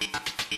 y